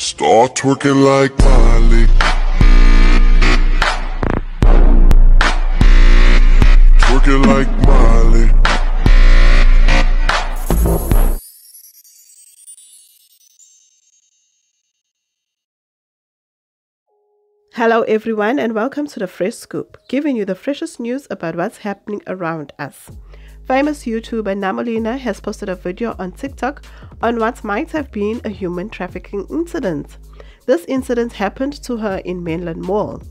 Start twerking like Miley. Twerking like Miley. Hello, everyone, and welcome to the Fresh Scoop, giving you the freshest news about what's happening around us. Famous YouTuber Namolinah has posted a video on TikTok on what might have been a human trafficking incident. This incident happened to her in Menlyn Mall.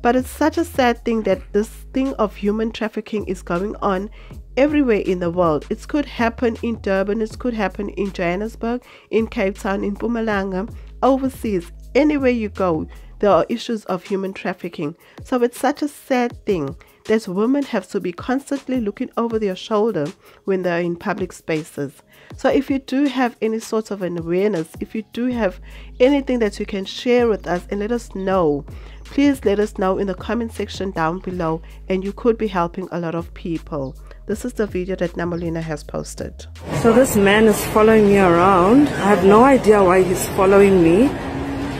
But it's such a sad thing that this thing of human trafficking is going on everywhere in the world. It could happen in Durban, it could happen in Johannesburg, in Cape Town, in Mpumalanga, overseas, anywhere you go, there are issues of human trafficking. So it's such a sad thing that women have to be constantly looking over their shoulder when they're in public spaces. So if you do have any sort of an awareness, if you do have anything that you can share with us and let us know, please let us know in the comment section down below and you could be helping a lot of people. This is the video that Namolinah has posted. So this man is following me around. I have no idea why he's following me.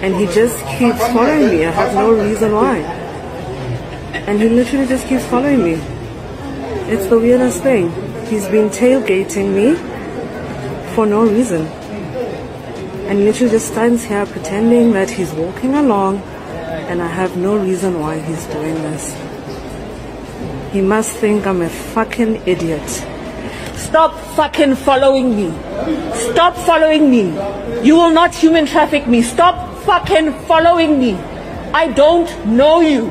And he just keeps following me. I have no reason why. And he literally just keeps following me. It's the weirdest thing. He's been tailgating me for no reason. And he literally just stands here pretending that he's walking along and I have no reason why he's doing this. He must think I'm a fucking idiot. Stop fucking following me. Stop following me. You will not human traffic me. Stop fucking following me. I don't know you.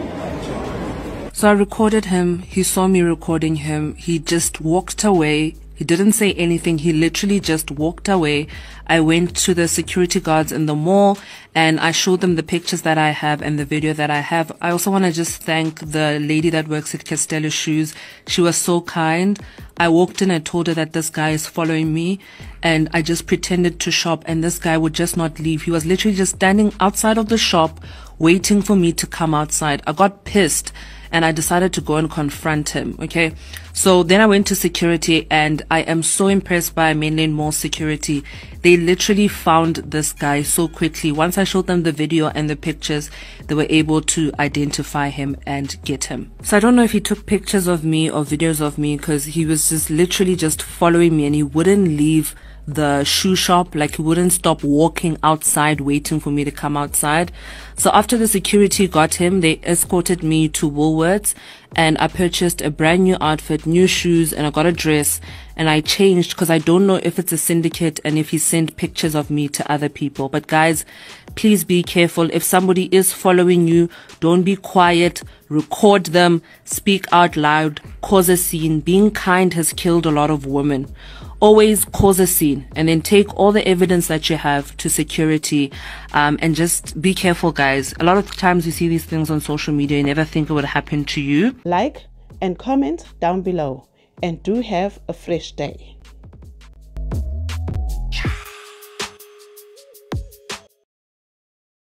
So I recorded him. He saw me recording him. He just walked away. He didn't say anything. He literally just walked away. I went to the security guards in the mall and I showed them the pictures that I have and the video that I have. I also want to just thank the lady that works at Castello Shoes. She was so kind. I walked in and told her that this guy is following me and I just pretended to shop and this guy would just not leave. He was literally just standing outside of the shop waiting for me to come outside. I got pissed and I decided to go and confront him. Okay. So then I went to security and I am so impressed by Menlyn mall security. They literally found this guy so quickly. Once I showed them the video and the pictures, they were able to identify him and get him. So I don't know if he took pictures of me or videos of me because he was just literally just following me and he wouldn't leave the shoe shop. Like he wouldn't stop walking outside waiting for me to come outside. So after the security got him, they escorted me to Woolworths and I purchased a brand new outfit, new shoes, and I got a dress and I changed because I don't know if it's a syndicate and if he sent pictures of me to other people. But guys, please be careful. If somebody is following you, don't be quiet. Record them, speak out loud, cause a scene. Being kind has killed a lot of women always cause a scene and then take all the evidence that you have to security um, and just be careful guys a lot of times you see these things on social media you never think it would happen to you like and comment down below and do have a fresh day